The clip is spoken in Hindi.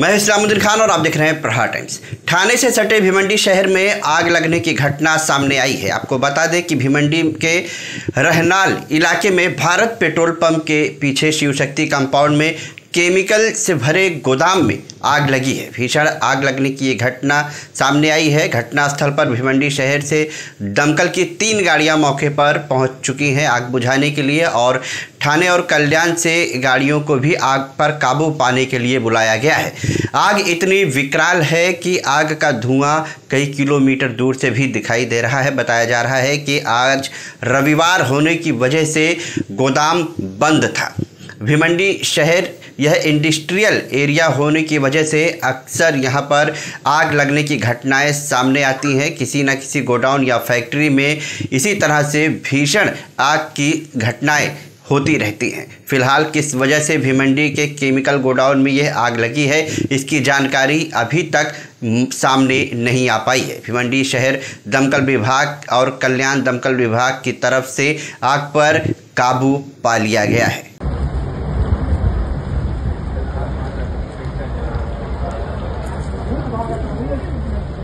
मैं इस्लामुद्दीन खान और आप देख रहे हैं प्रहार टाइम्स। थाने से सटे भिमंडी शहर में आग लगने की घटना सामने आई है। आपको बता दें कि भिमंडी के रहनाल इलाके में भारत पेट्रोल पंप के पीछे शिव शक्ति कंपाउंड में केमिकल से भरे गोदाम में आग लगी है। भीषण आग लगने की ये घटना सामने आई है। घटनास्थल पर भिवंडी शहर से दमकल की तीन गाड़ियाँ मौके पर पहुँच चुकी हैं आग बुझाने के लिए और ठाणे और कल्याण से गाड़ियों को भी आग पर काबू पाने के लिए बुलाया गया है। आग इतनी विकराल है कि आग का धुआँ कई किलोमीटर दूर से भी दिखाई दे रहा है। बताया जा रहा है कि आज रविवार होने की वजह से गोदाम बंद था। भिमंडी शहर यह इंडस्ट्रियल एरिया होने की वजह से अक्सर यहाँ पर आग लगने की घटनाएँ सामने आती हैं। किसी न किसी गोडाउन या फैक्ट्री में इसी तरह से भीषण आग की घटनाएँ होती रहती हैं। फ़िलहाल किस वजह से भिमंडी के केमिकल गोडाउन में यह आग लगी है, इसकी जानकारी अभी तक सामने नहीं आ पाई है। भिमंडी शहर दमकल विभाग और कल्याण दमकल विभाग की तरफ़ से आग पर काबू पा लिया गया है। 抓个小朋友